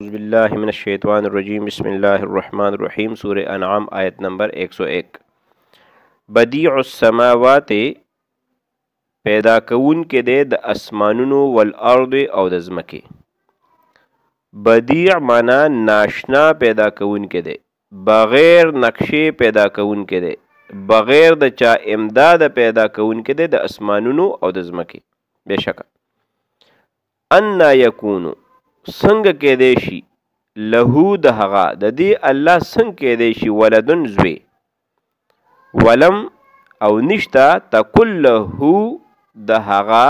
اعوذ باللہ من الشیطان الرجیم بسم اللہ الرحمن الرحیم سور انعام آیت نمبر 101 بدیع السماوات پیدا کون کې دی د اسمانونو والارض او د زمکه بدیع معنا ناشنا پیدا کون کې دی بغیر نقشې پیدا کون کې دی بغیر د چا امداد پیدا کون کې دی د اسمانونو او د زمکه بشکه ان یکون څنګه کې دی شي له د هغه د دې الله څنګه کې دی شي ولدن زوی ولم او نشتا تکل له د هغه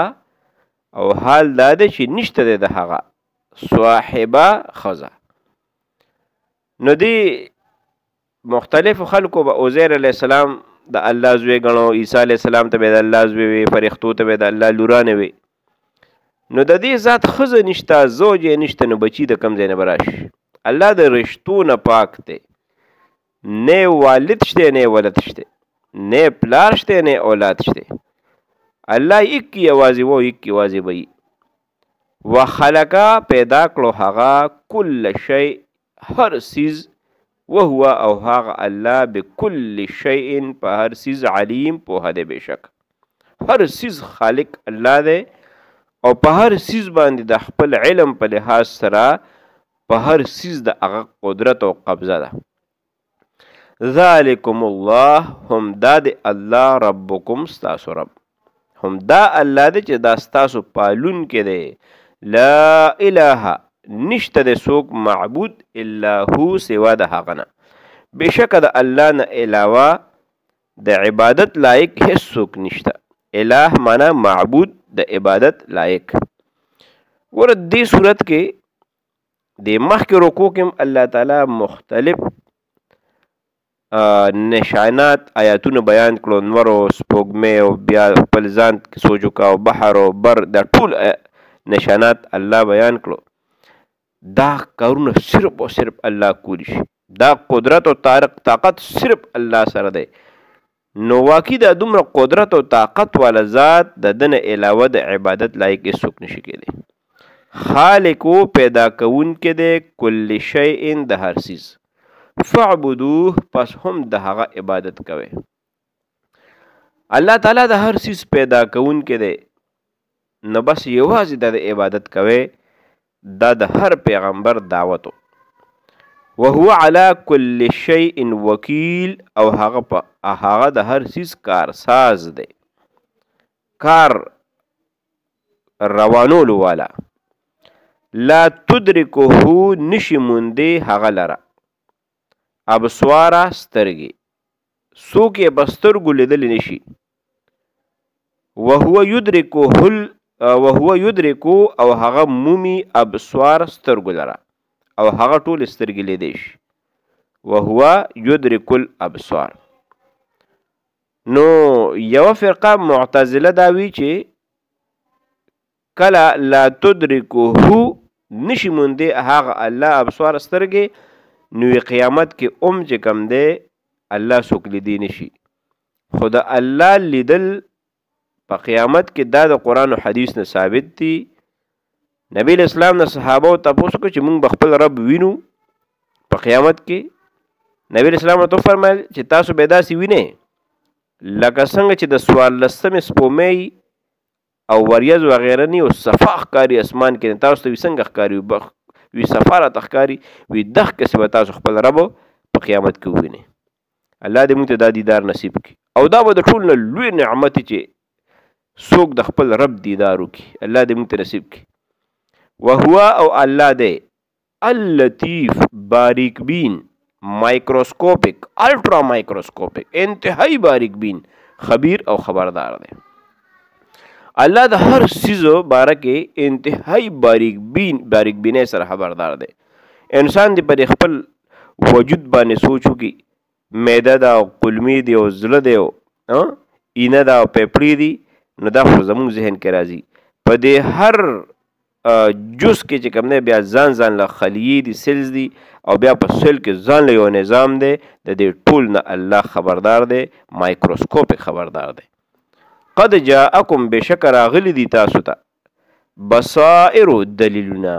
او حال دا دی چې نشته دی د هغه صاحبه خزه نو دی مختلفو خلکو به عزیر علیه السلام د الله زوی ګڼو عیسی علیه السلام ته به د الله زوی وي فرښتو ته به د الله لورانه وي نو د دې ذات خزه نشته زوج یې نشته نو بچی د کم ځای نه براش الله د رشتو نه پاک دی نه والد شته نه ولد شته نه پلار شته نه اولاد شته الله یک یوازې وو یک یوازې وي وخلقا پیدا کړو هغه کل شی هر سیز وهو او هغه الله بكل شيء په هر سیز علیم په دی بشک هر سیز خالق الله دی او په هر سیز باندې د خپل علم په لحاظ سره په هر سیز د هغه قدرت او قبضه ده ذالکم الله هم دا د الله ربکم ستاسو رب هم دا الله دی چې دا ستاسو پالون کې دی لا اله نشته د څوک معبود الا هو سوا د هغه نه بشک د الله نه علاوه د عبادت لایق هیڅ څوک نشته الہ معنا معبود د عبادت لایق ور دې صورت کې د مخکې رکو کې هم الله تعالی مختلف نشانات آیاتونه بیان کړو نور او سپوږمې او بیا خپل ځان سوجو کا او بحر او بر دا ټول نشانات الله بیان کړو دا کارونه صرف او صرف الله کولی شي دا قدرت او طارق طاقت صرف الله سره دی نو واقعي دا دومره قدرت او طاقت والا ذات د ده نه علاوه د عبادت لایق هېڅوک نشي کېدی خالق و پیدا کوونکی دی کل شیء د هر څیز فاعبدوه پس هم د هغه عبادت کوئ الله تعالی د هر سیس پیدا کون کې دی نو بس یوازې د عبادت کوي دا د هر پیغمبر دعوت وهو على كل شيء وکیل او هغه په هغه د هر سیس کار ساز دی کار روانولو والا لا تدرکه نشي موندې هغه لره ابصواره سترګې څوک یې په سترګو لیدلی نشي وهو یدرکو هل وهو یدرکو او هغه مومي ابصوار سترګو لره او هغه ټول سترګې لیدې شي وهو یدرکو الابصوار نو یو فرقه معتزله دا وی چې کلا لا تدرکه نشي موندې هغه الله ابصار سترګې نو قیامت کې اوم چې کم دی الله څوک لیدی نشي خو د الله لیدل په قیامت کې دا د قران او حدیث نه ثابت دي نبی اسلام نه صحابه او تاسو کو چې موږ بخپل رب وینو په قیامت کې نبی اسلام ته فرمایل چې تاسو به داسې وینئ لکه څنګه چې د سوال لسمې سپومې او وریځ وغیره نه او صفا ښکاری اسمان کې تاسو ته څنګه ښکاری وبخ وی صفا را تخکاری وی دغه کس به تاسو خپل رب په قیامت کې ویني الله دې موږ ته دا دیدار نصیب کړي او دا به د ټول نه لوی نعمت چې څوک د خپل رب دیدار وکړي الله دې موږ ته نصیب کړي وهو او الله دې اللطیف باریک بین مایکروسکوپک الټرا مایکروسکوپک انتهایی باریک بین خبیر او خبردار دی الله د هر سیزو باره کې انتهایی باریک بین باریک بینه سره خبردار دی انسان دی پر خپل وجود باندې سوچو کی معده دا او قلمی دی او زړه دی او اینه دا او پپړی دی نو دا خو زموږ ذهن کې راځي په دې هر جز کې چې کوم دی بیا ځان ځان له خلیې دي سیلز دي او بیا په سیل کې ځان له یو نظام دی د دې ټول نه الله خبردار دی مایکروسکوپ خبردار دی قد جاءکم بشک راغلی دي تاسو ته بصائر دلیلنا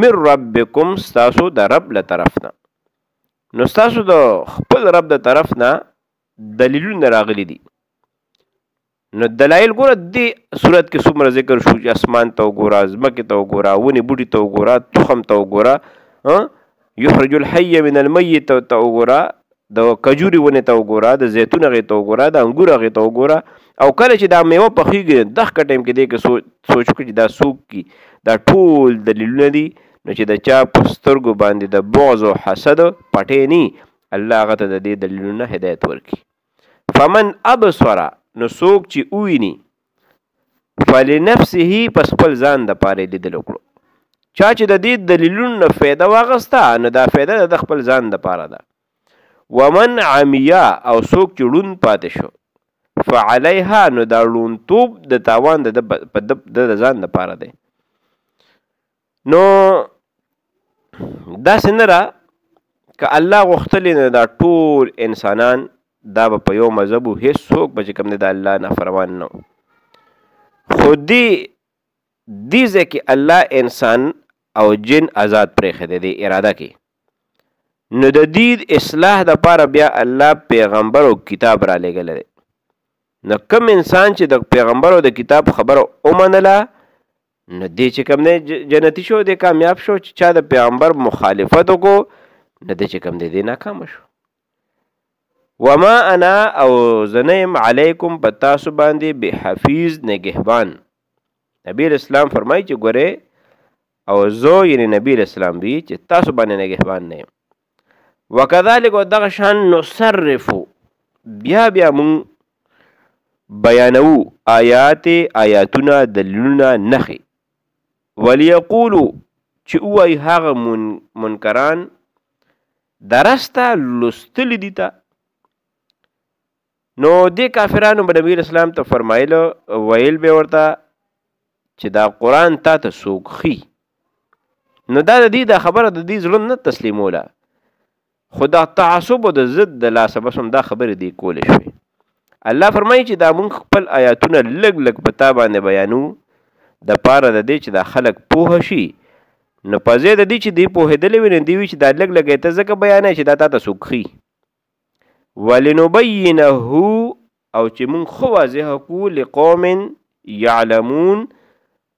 من ربکم تاسو د رب له طرف نه نو تاسو د خپل رب د طرف نه دلیلونه راغلي دي نو دلایل ګوره دې صورت کې څومره ذکر شو چې اسمان ته وګوره ځمکې ته وګوره ونې بوټي ته وګوره تخم ته وګوره یخرج الحی من المیت ته وګوره د کجوري ونې ته وګوره د زیتون هغې ته وګوره د انګور هغې ته وګوره او کله چې دا میوه پخېږي دغه ټایم کې دی که سوچ وکړي چې دا څوک کی دا ټول دلیلونه دي نو چې د چا په سترګو باندې د بغض او حسد پټې ني الله هغه ته د دې دلیلونه هدایت ورکړي فمن ابصر نو څوک چې وویني فلنفسه پس خپل ځان د پاره لیدل وکړو چا چې د دې دلیلونو نه فایده واغسته نو دا فایده د خپل ځان د پاره ده ومن عمیا او څوک چې ړون پاتې شو فعليها نو دا ړونتوب د تاوان د د ځان د پاره دی نو دا سنرا که الله غوښتلی نه دا ټول انسانان دا به په یو مذهب وو هیڅ څوک به چې کوم دی د الله نافرمان نه وو خو دې دې ځکه الله انسان او جن آزاد پرېښی دی د اراده کې نو د دې اصلاح د پاره بیا الله پیغمبر او کتاب را لېږلی دی نو کم انسان چې د پیغمبر او د کتاب خبره ومنله نو دې چې کوم دی جنتی شو دې کامیاب شو چې چا د پیغمبر مخالفت وکړو نو دې چې کوم دی دې ناکام شو وما انا او زنیم علیکم په تاسو باندې به حفیظ نگهبان نبی اسلام فرمایي چې ګوره او زه یعنی نبی اسلام وی چې تاسو باندې نگهبان نه وکذالک او دغه شان نصرف بیا بیا مون بیانو آیات آیاتونه دلیلونه نخي وليقولو چې وای هغه من منکران درسته لستل دي ته نو دې کافرانو به نبی اسلام ته فرمایل ویل به ورته چې دا قران تا ته سوکخي نو دا د دې د خبره د دې ځړن نه تسلیموله خدا تعصب د ضد د لاس بس هم دا خبره دی کول شي الله فرمایي چې دا مونږ خپل آیاتونه لګ لګ پتا باندې بیانو د پاره د دې چې دا خلک پوه شي نو پځې د دې چې دی پوهېدلې ویني دی چې دا لګ لګې ته ځکه بیانې چې دا تا ته سوکخي ولنبینه او چې مونږ خو واضح کو لقوم یعلمون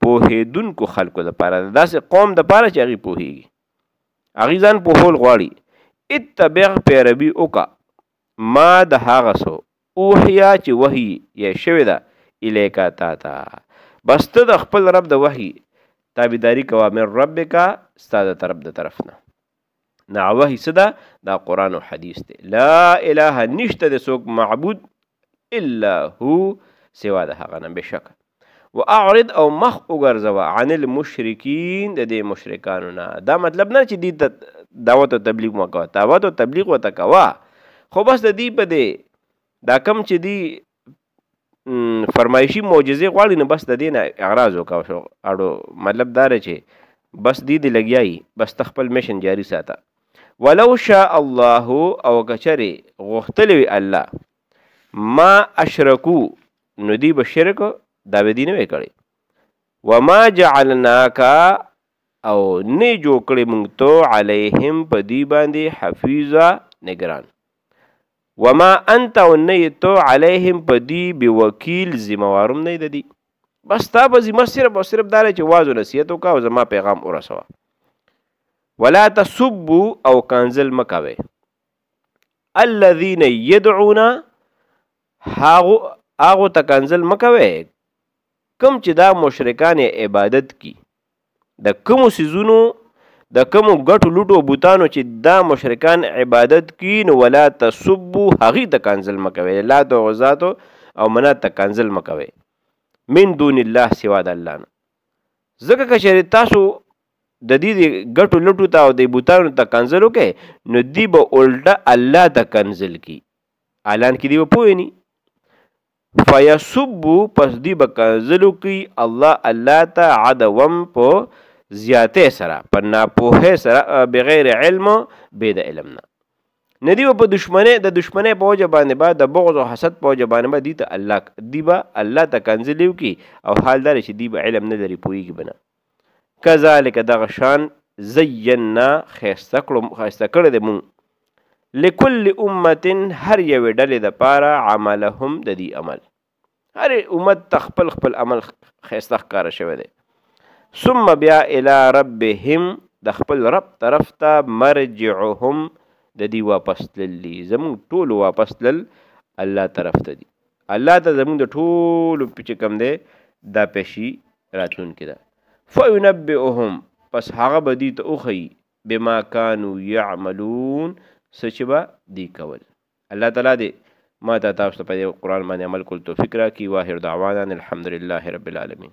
پوهیدونکو خلکو لپاره داسې قوم د پاره چې هغه پوهیږي هغه ځان په هول غواړي اتبع پیروي وکا ما د هغه سو اوحیا چې وحی یې شوی ده الیکا تا تا بس ته د خپل رب د وحی تابعداري کوه مې ربکا ستاده طرف د طرف نه نه وحی څه ده دا قرآن او حدیث دی لا اله نشته د څوک معبود الا هو سوا د هغه نه بشک و اعرض او مخ وګرځوه عن المشرکین د دې مشرکانو نه دا مطلب نه چې دې دعوت او تبلیغ مکوه دعوت او تبلیغ وته کوه خو بس د دې په دې دا کم چې دی فرمایشي معجزې غواړي نو بس د دې نه اعراض وکاو شو اړو مطلب دا دی چې بس دې دې لګیایي بس ته خپل میشن جاري ساته ولو شاء الله او کچرې غوښتلی وي الله ما اشرکو نو دی به شرک دا به دی نه وی کړی وما جعلناک او نه جوړ کړی مونږ ته علیهم په دی باندې حفیظا نگران وما انت او نه تو علیهم په دی به وکیل ذمہوارم نه د دی بس تا په ذمہ صرف او صرف دار چې واز نصیحت وکا او زما پیغام ورسوه ولا تسبو او کانزل مکوي الذين يدعون هاغو هاغو تکنزل مکوي کم چې دا مشرکان عبادت کی د کومو سيزونو د کومو ګټو لوټو او بوتانو چې دا مشرکان عبادت کی نو ولا تسبو هغه ته کنزل مکوي لا تو غزاتو او منات ته کنزل مکوي من دون الله سوا د الله نه ځکه که چېرې تاسو د دې ګټو لټو ته او د بوتانو ته کنزل وکړي نو دی به الټه الله ته کنزل کی اعلان کې دی به پوه نه فیسبو پس دوی به کنځل وکړي الله الله ته عدوا په زیاتې سره په ناپوهۍ سره بغیر علم بې د علم نه ندی په دشمنه د دشمنه په وجه باندې با د بغض او حسد په وجه باندې با دي ته الله دی با الله ته کنځل وکړي او حال دار چې دی به علم نه لري پويږي بنه کذالک دغه شان زینا خیسته کړم خیسته کړی دی مونږ لکل امت هر یوې ډلې د پاره عملهم د دې عمل هر امت ته خپل خپل عمل خیسته ښکاره شوی دی ثم بیا الی ربهم د خپل رب طرف ته مرجعهم د دې واپس تللی زموږ ټول واپس تلل الله طرف ته دي الله ته زموږ د ټولو چې کوم دی دا پیشي راتلونکې ده فینبئهم پس هغه به دوی ته وښیي بما کانو یعملون څه چې به دوی کول الله تعالی دې ما ته تاسو ته په دې قرآن باندې عمل کول توفیق راکړي واخر دعوانا الحمدلله رب العالمین